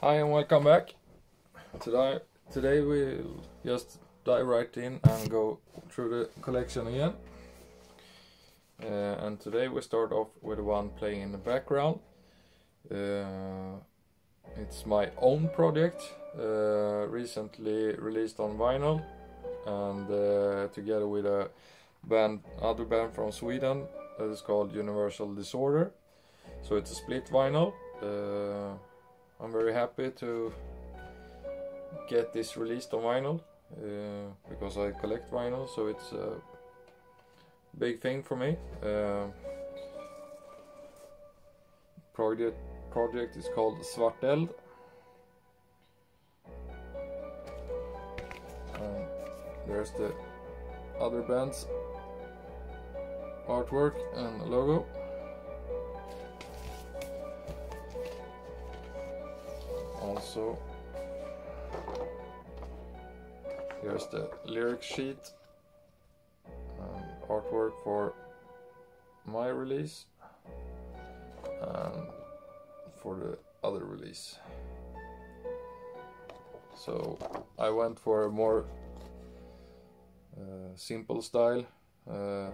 Hi and welcome back. Today, today we'll just dive right in and go through the collection again. Uh, and today we start off with one playing in the background. Uh, it's my own project, uh, recently released on vinyl, and uh, together with a band, other band from Sweden that is called Universal Disorder. So it's a split vinyl. I'm very happy to get this released on vinyl uh, because I collect vinyl, so it's a big thing for me. Uh, project project is called Svarteld. And there's the other band's artwork and logo. Also, here's the lyric sheet and artwork for my release and for the other release. So I went for a more uh, simple style. Uh,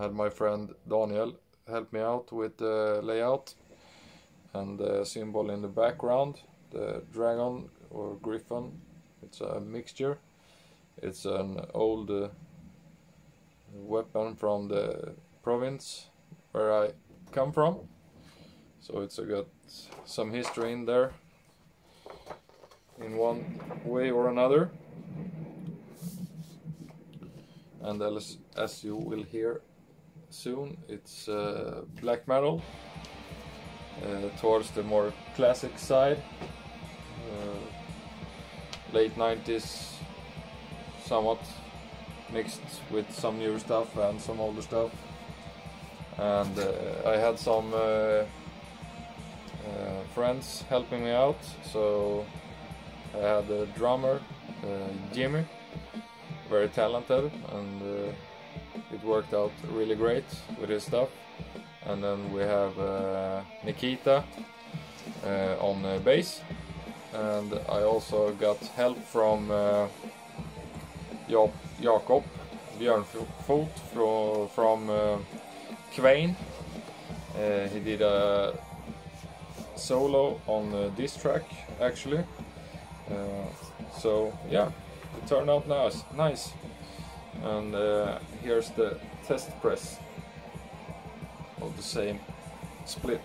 had my friend Daniel help me out with the layout and the symbol in the background, the dragon or griffin. It's a mixture. It's an old uh, weapon from the province where I come from. So it's got some history in there in one way or another. And as, as you will hear soon, it's uh, black metal uh, towards the more classic side. Uh, late 90s, somewhat mixed with some newer stuff and some older stuff. And uh, I had some uh, friends helping me out, so I had a drummer, Jimmy, very talented, and it worked out really great with his stuff. And then we have uh, Nikita uh, on bass and I also got help from uh, Jakob Björnfot from, from uh. Uh, he did a solo on uh, this track actually. Uh, so yeah, it turned out nice. nice. And here's the test press of the same split.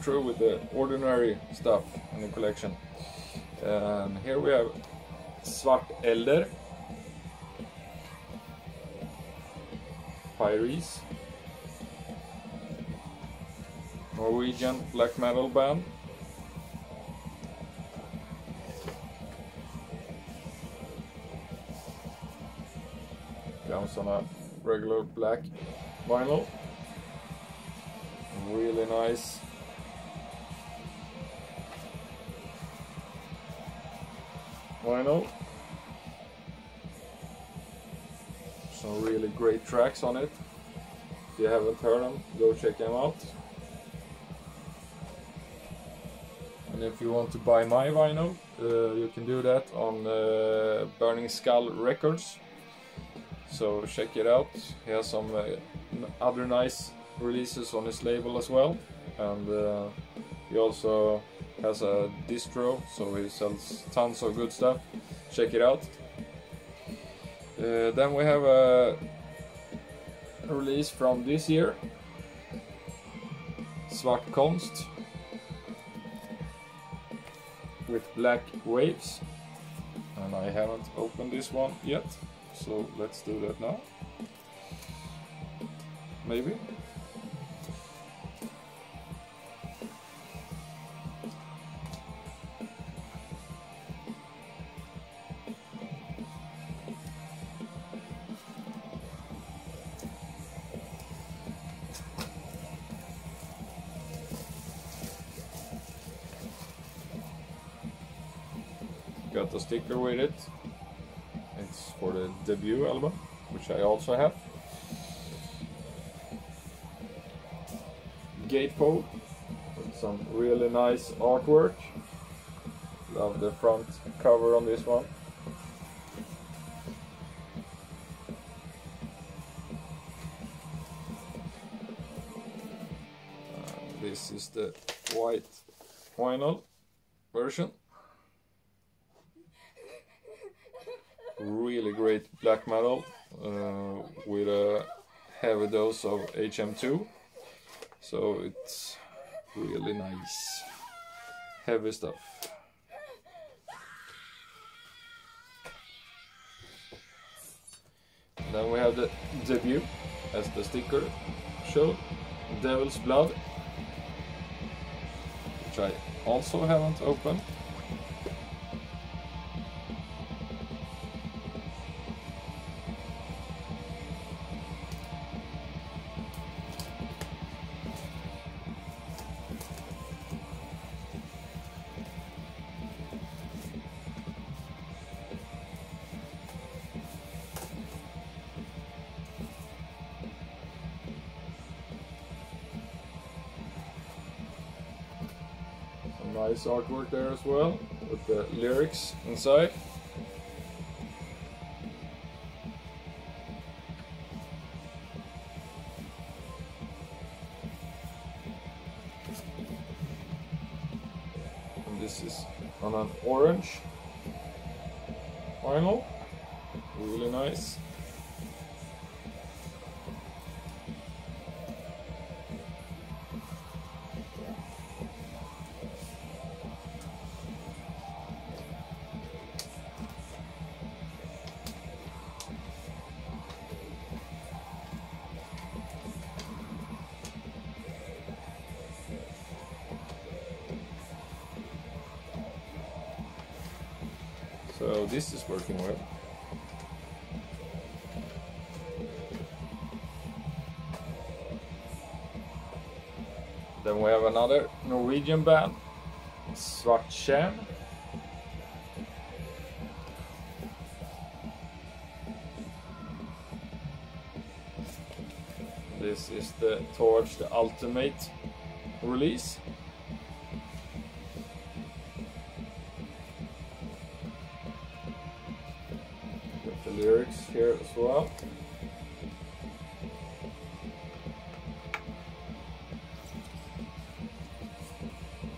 Through with the ordinary stuff in the collection. And here we have Svart Elder, Pyres, Norwegian black metal band. Comes on a regular black vinyl. Really nice. Vinyl. Some really great tracks on it. If you haven't heard them, go check them out. And if you want to buy my vinyl, uh, you can do that on uh, Burning Skull Records. So check it out. He has some uh, other nice releases on his label as well. And uh, he also has a distro, so he sells tons of good stuff. Check it out. Uh, then we have a release from this year. Svartkonst with black waves and I haven't opened this one yet so let's do that now maybe got a sticker with it. It's for the debut album, which I also have. Gatefold with some really nice artwork. Love the front cover on this one. Uh, this is the white vinyl version. Really great black metal uh, with a heavy dose of HM2. So it's really nice. Heavy stuff. Then we have the debut as the sticker showed. Devil's Blood. Which I also haven't opened. Nice artwork there as well, with the lyrics inside. And this is on an orange vinyl, really nice. So this is working well. Then we have another Norwegian band, Svarttjern. This is the towards the ultimate release. Lyrics here as well.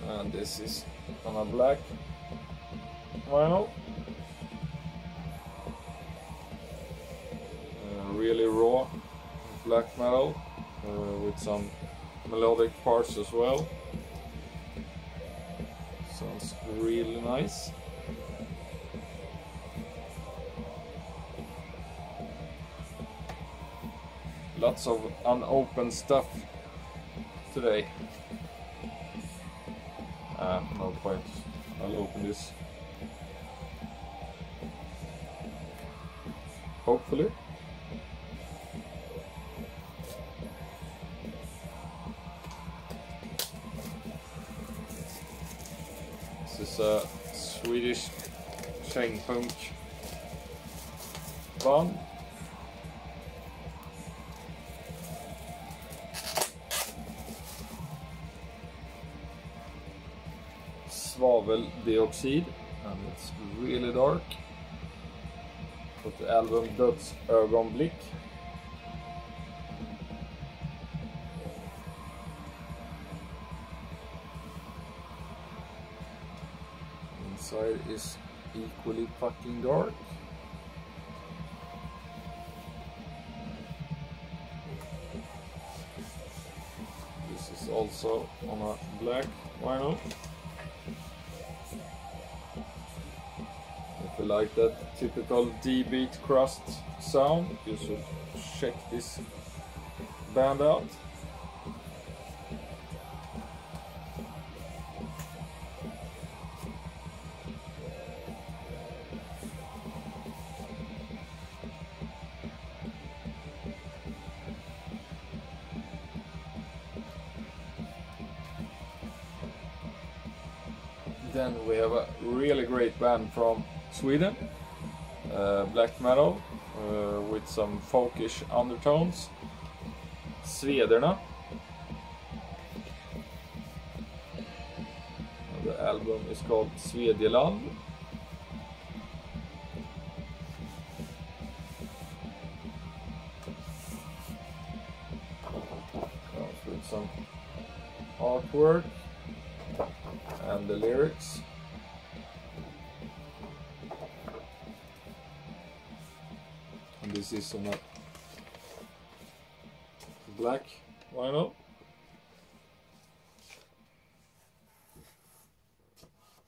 And this is on a black vinyl. Uh, really raw black metal uh, with some melodic parts as well. Sounds really nice. Lots of unopened stuff today. Uh, no point. I'll open this. Hopefully. This is a Swedish Punk band. Svaveldioxid and it's really dark. Got the album Dödsögonblick. Inside is equally fucking dark. This is also on a black vinyl. like that typical D-beat crust sound, you should check this band out. then we have a really great band from Sweden, uh, black metal uh, with some folkish undertones. Svederna. The album is called Svedjeland. Comes with some artwork and the lyrics. And this is on a black vinyl.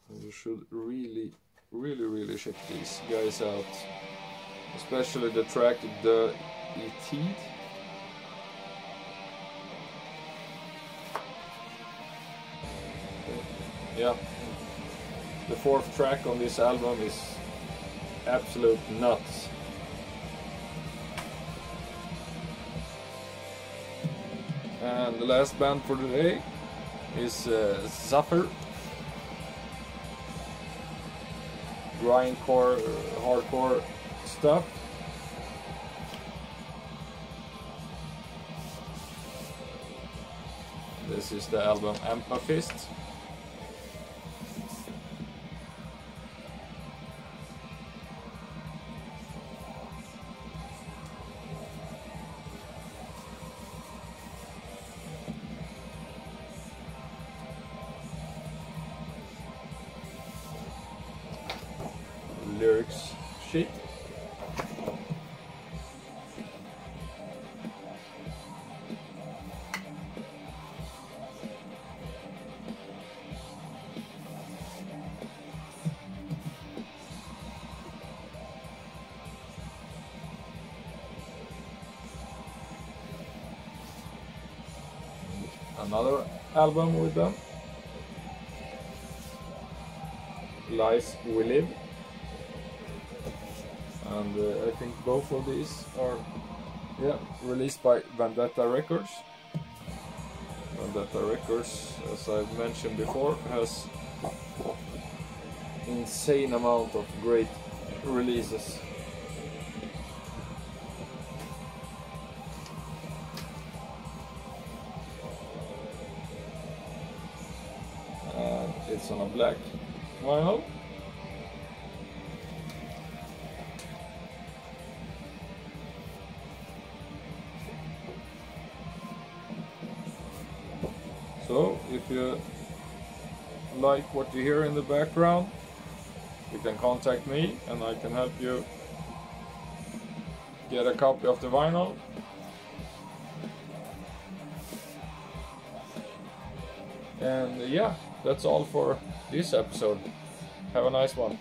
And You should really, really, really check these guys out. Especially the track The ET. Yeah. The fourth track on this album is absolute nuts. And the last band for today is uh. Grindcore, uh, hardcore stuff. This is the album Empathist. Sheet. Another album with them. Lies We Live and uh, I think both of these are yeah released by Vendetta Records. Vendetta Records, as I've mentioned before, has insane amount of great releases. It's on a black vinyl. So, if you like what you hear in the background, you can contact me and I can help you get a copy of the vinyl. And yeah, that's all for this episode. Have a nice one.